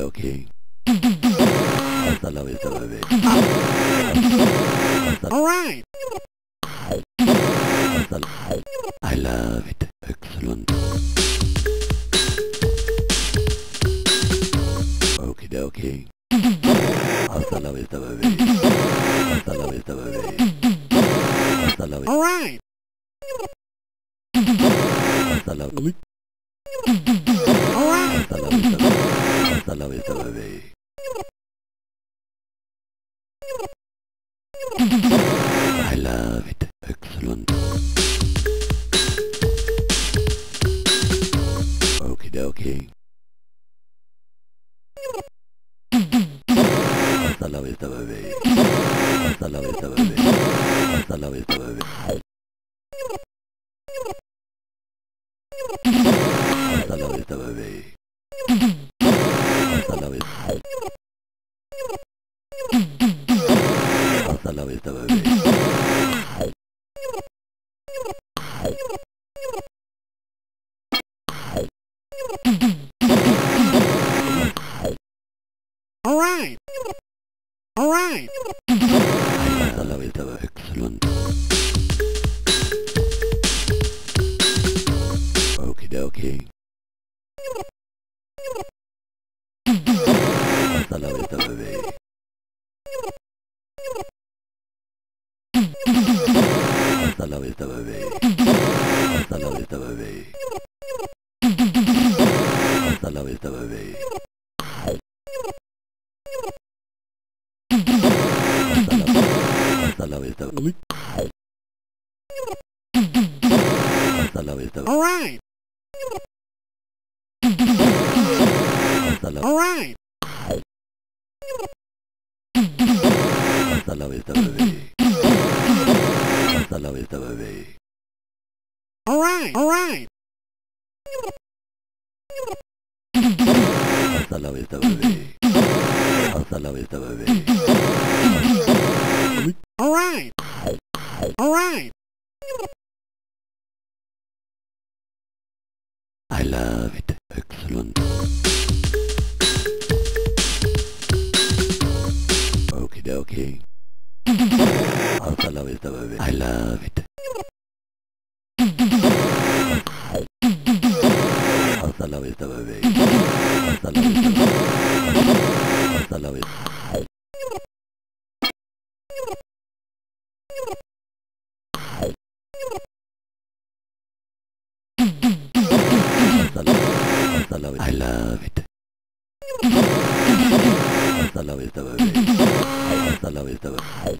dokie. Hasta la vista, baby. Alright. I love it. Excellent. Okie dokie. Hasta la vista, baby. Hasta la vista, baby. Hasta la vista. Alright. Hasta la Alright. Vista. I love it. Excellent. Okie dokie. Hasta la vista, baby. Hasta la vista, baby. Hasta la vista, baby. La vista, baby. Alright. Alright. Hasta la vista, baby. Excellent. Hasta la vista, baby. Hasta la vista, baby. Hasta la vista, baby. Hasta la, vista. Hasta la vista. Alright. Hasta la, Alright. hasta la vista, baby. Hasta la vista, baby. Alright. Alright. Hasta la vista, baby. Hasta la vista, baby. Alright. Alright. I love it. Excellent. Okie dokie. Hasta la vista, baby. I love it. Hasta la vista, baby. Hasta la vista. Hasta la vista. Hasta la, vista. I love it. Hasta la vista, baby. Hasta la vista, baby.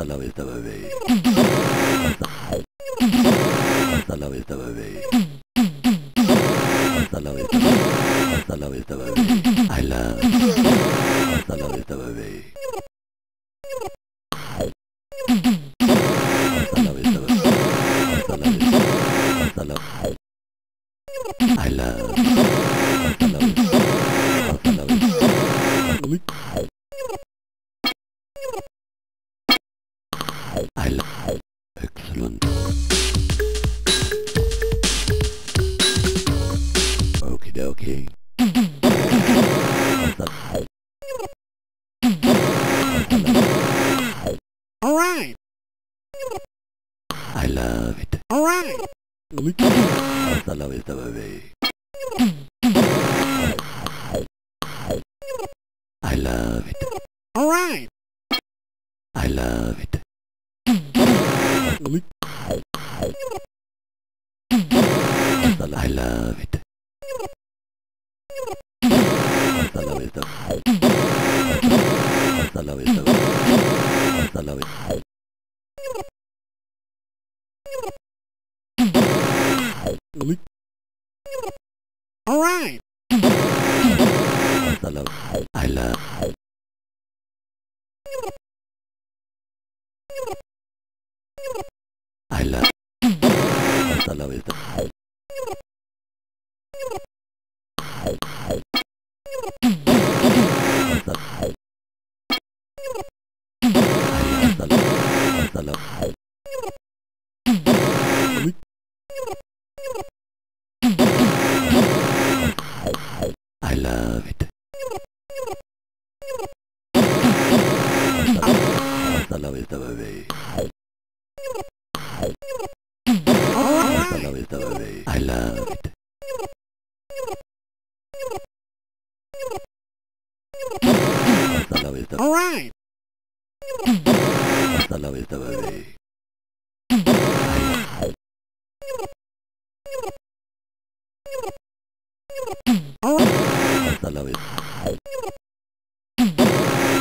Hasta la vista, baby. Hasta la vista, baby. Hasta la vista. Hasta la vista, baby. I love Hasta la vista, baby. Hasta la vista, baby. Hasta la vista. Hasta la I love Hasta la vista. Hasta la vista. I Excellent. Okie dokie. Alright. I love it. Alright. Hasta la vista, baby. I love it. Alright. I love it. Hasta la, I love it. Hasta la vista. Hasta la vista. Hasta la vista. Alright. Hasta la I love. I love. Hasta la vista. Hasta la vista, All right. hasta la vista, bebé. Hasta la vista.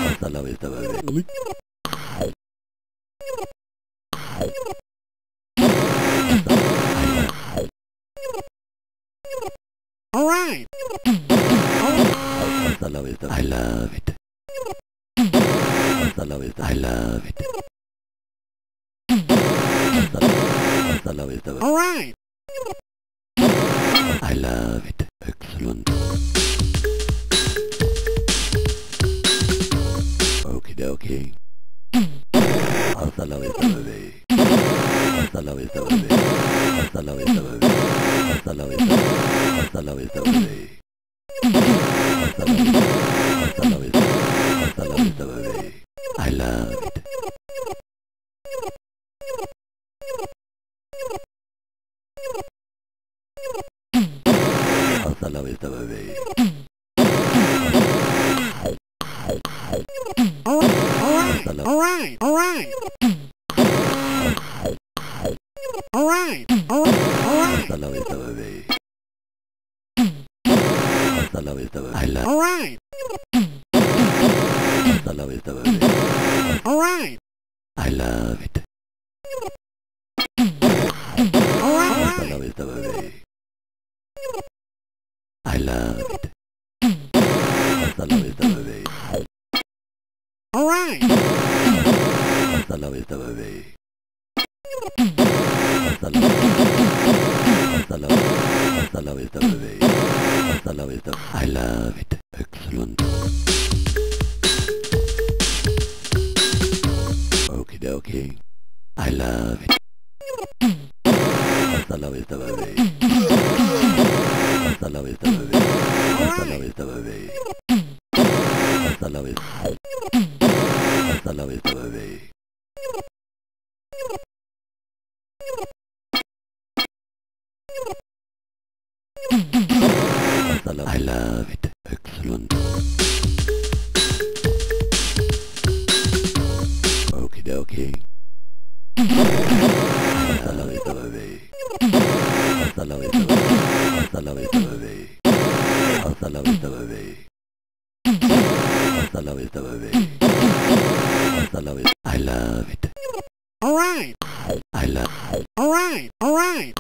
Hasta la vista, bebé. All right. Hasta la vista. I love it. Hasta la vista. I love it. Hasta la, hasta. All right. I love it. Excellent. Okie dokie. Hasta la vista, bebé. Hasta la vista, bebé. Hasta la vista, bebé. Hasta la vista. Hasta la vista, bebé. Hasta la vista. I love it. Hasta la vista, bebé. All right, all right, all right. All right, all right, all right. Hasta la vista, bebé. Hasta la vista, bebé. I love. All right. Hasta la vista. All right. I love it. All Hasta right. la vista. I love it. Hasta la vista, bebé. All right. Hasta la vista, bebé. Hasta la Hasta la Hasta la vista, bebé. Hasta la vista. I love it. Excellent. I love it. Hasta la vista, bebé. Hasta la vista, bebé. Hasta la vista, bebé. Hasta la vista. Hasta la vista, bebé. Hasta la I love it. Excellent. Okie dokie. love it. Alright. I love it. Alright, alright.